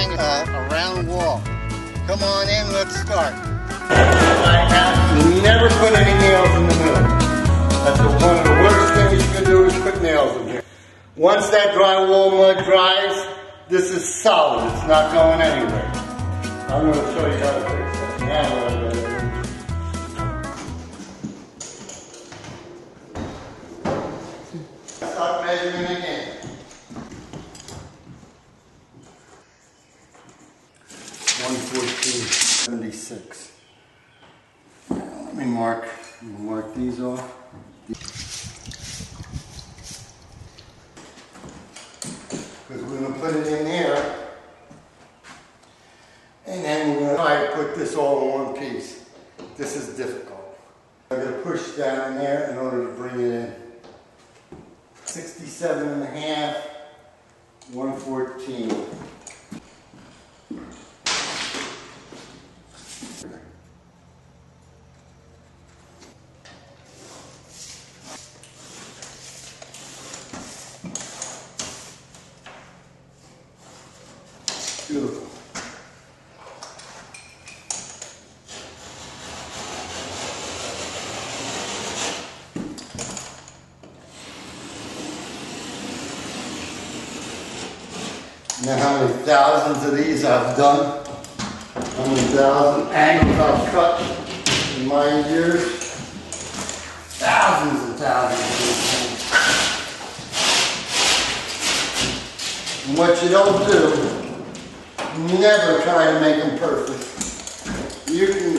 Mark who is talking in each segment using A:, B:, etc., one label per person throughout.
A: hang a, a round wall. Come on in, let's start. You never put any nails in the middle. That's one of the worst things you can do is put nails in here. Once that drywall mud dries, this is solid. It's not going anywhere. I'm going to show you how to 76. Let me mark, mark these off. Because we're going to put it in there. And then we're going to try to put this all in one piece. This is difficult. I'm going to push down in there in order to bring it in. 67 and a half, 114. You know how many thousands of these I've done? How many thousand angles I've cut in my years? Thousands and thousands of these things. And what you don't do, never try to make them perfect. You can,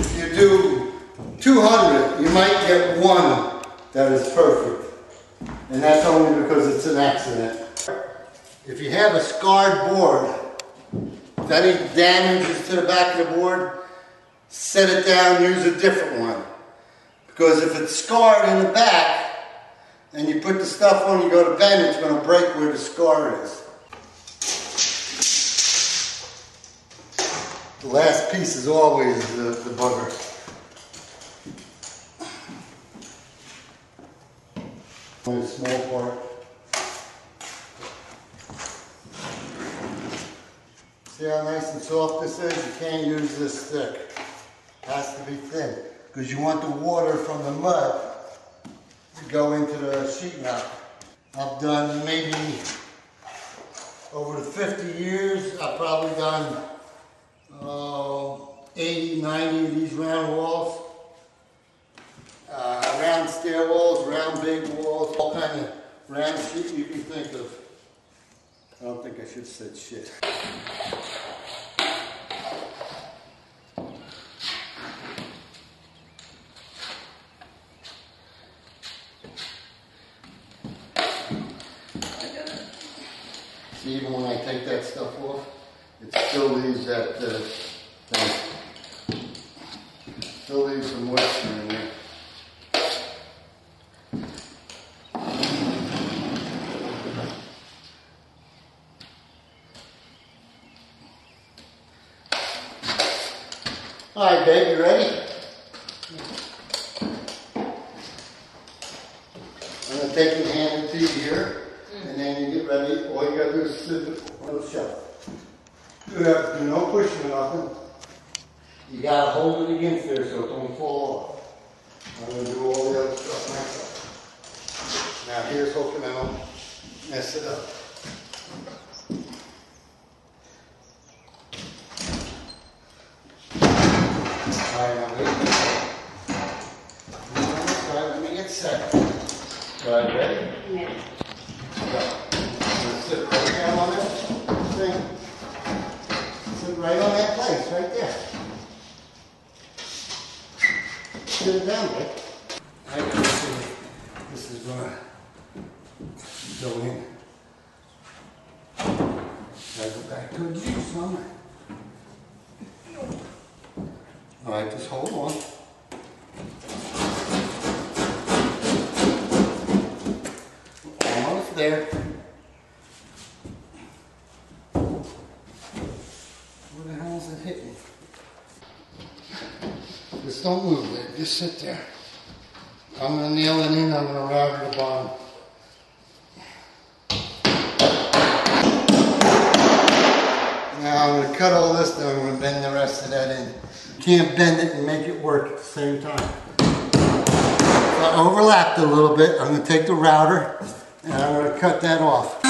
A: if you do 200, you might get one that is perfect. And that's only because it's an accident. If you have a scarred board, if any damages to the back of the board, set it down, use a different one. Because if it's scarred in the back, and you put the stuff on, you go to bend, it's going to break where the scar is. The last piece is always the, the bugger. Only a small part. See how nice and soft this is? You can't use this thick. It has to be thin. Because you want the water from the mud to go into the sheetrock. I've done maybe over the 50 years, I've probably done uh, 80, 90 of these round walls. Uh, round stair walls, round big walls, all kind of round sheet you can think of. I don't think I should have said shit. See, even when I take that stuff off, it still leaves that, uh, thing. Still leaves some moisture in there. All right, babe, you ready? I'm gonna take your hand to you here, and then you get ready. All you gotta do is slip it on the shelf. You have to do no pushing or nothing. You gotta hold it against there so it don't fall off. I'm gonna do all the other stuff myself. Now here's hoping I don't mess it up. Let me get set. Right, ready? Go. Sit right on that on place, right there. In. Go back to the juice. All right, just hold on. Almost there. Where the hell is it hitting? Just don't move it. Just sit there. I'm gonna nail it in. I'm gonna router the bottom. Now I'm gonna cut all this down, I'm gonna bend the rest of that in. Can't bend it and make it work at the same time. So I overlapped a little bit, I'm gonna take the router and I'm gonna cut that off.